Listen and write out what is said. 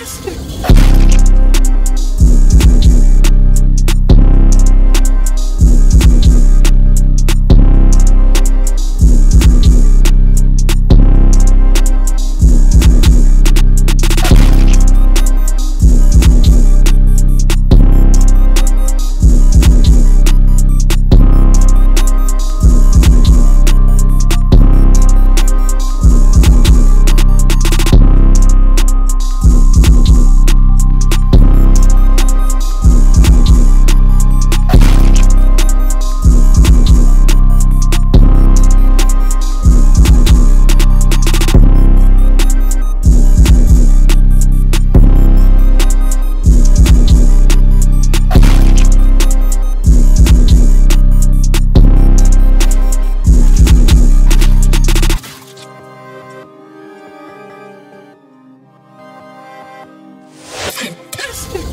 monster! fucking!